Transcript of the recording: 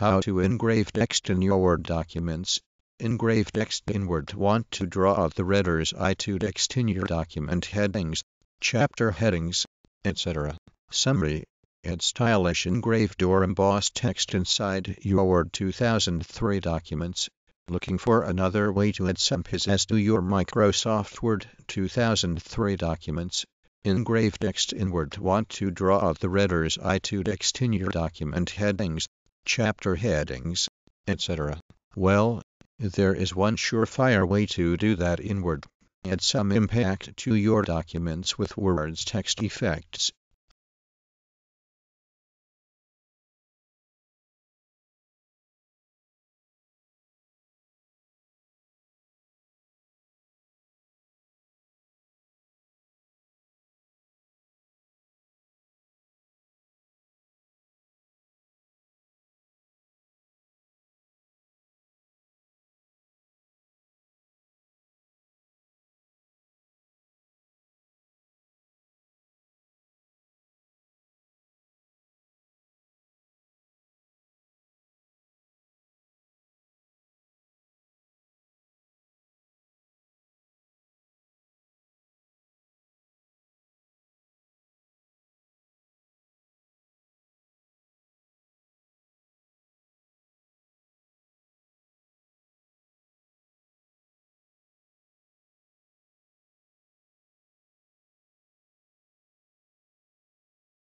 How to engrave text in your Word documents. Engrave text in Word. Want to draw the reader's eye to text in your document headings, chapter headings, etc. Summary. Add stylish engraved or embossed text inside your Word 2003 documents. Looking for another way to add some pizzazz to your Microsoft Word 2003 documents. Engrave text in Word. Want to draw the reader's eye to text in your document headings, chapter headings, etc. Well, there is one surefire way to do that in Word. Add some impact to your documents with Word's text effects.